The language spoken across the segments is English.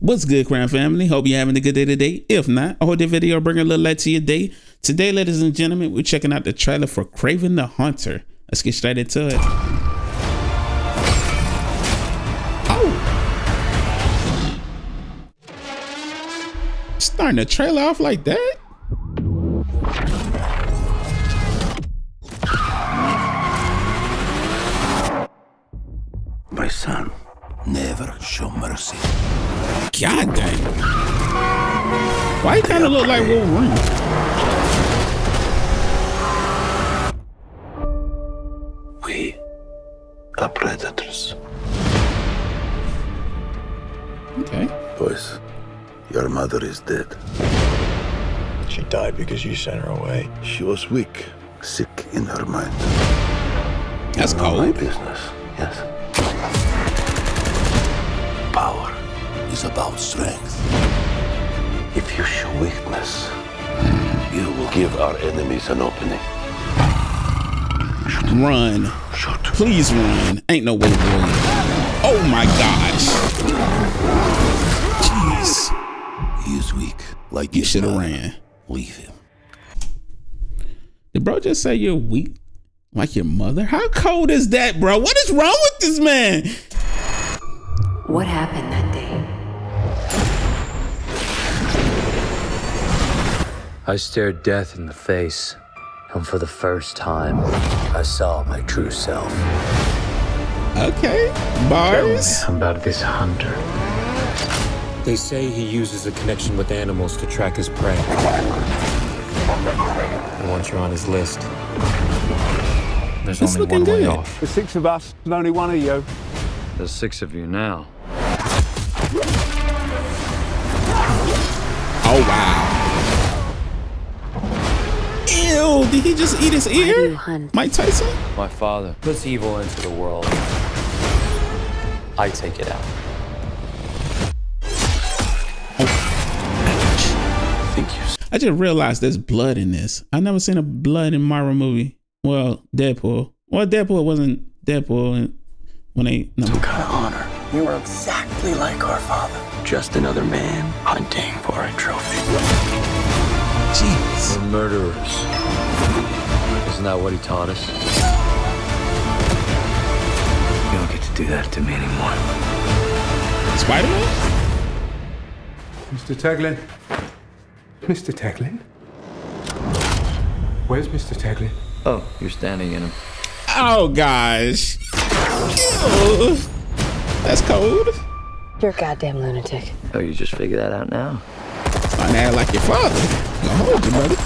What's good, Crown Family? Hope you're having a good day today. If not, I hope the video bring a little light to your day. Today, ladies and gentlemen, we're checking out the trailer for Kraven the Hunter. Let's get straight into it. Oh! Starting the trailer off like that? My son, never show mercy. God dang. Why you kind of look like Wolverine? We are predators. Okay. Boys, your mother is dead. She died because you sent her away. She was weak, sick in her mind. That's Not my business, yes. Is about strength. If you show weakness, you will give our enemies an opening. Run. Shoot. Please run. Ain't no way, to run. Oh my gosh. Jeez. He is weak, like You should have ran. Leave him. Did bro just say you're weak? Like your mother? How cold is that, bro? What is wrong with this man? What happened that day? I stared death in the face, and for the first time, I saw my true self. Okay. Bars. about this hunter. They say he uses a connection with animals to track his prey. And once you're on his list, there's It's only looking one way off. There's six of us, and only one of you. There's six of you now. Oh wow. Ew, did he just eat his do you ear? Mike Tyson? My father puts evil into the world. I take it out. Think you I just realized there's blood in this. I never seen a blood in Marvel movie. Well, Deadpool. Well, Deadpool wasn't Deadpool and- when they no. some kind of honor. You are exactly like our father. Just another man hunting for a trophy. Jeez. We're murderers. Isn't that what he taught us? You don't get to do that to me anymore. Spider-Man? Mr. Taglin. Mr. Taglin? Where's Mr. Taglin? Oh, you're standing in him. Oh gosh. Ew. That's cold. You're a goddamn lunatic. Oh, you just figured that out now? Starting to act like your father. Gonna hold you, brother.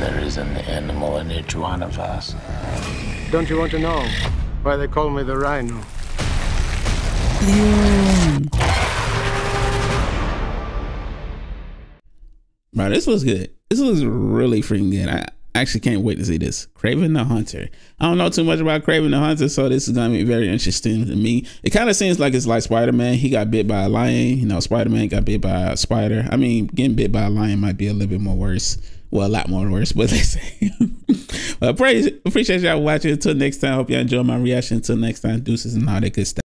There is an animal in each one of us. Don't you want to know why they call me the rhino? Bro, this was good. This was really freaking good. I actually can't wait to see this. Kraven the Hunter. I don't know too much about Kraven the Hunter, so this is gonna be very interesting to me. It kind of seems like it's like Spider Man. He got bit by a lion. You know, Spider Man got bit by a spider. I mean, getting bit by a lion might be a little bit more worse. Well, a lot more worse, but let's say. well, praise, appreciate y'all watching. Until next time, hope y'all enjoy my reaction. Until next time, deuces and all that good stuff.